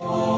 Oh.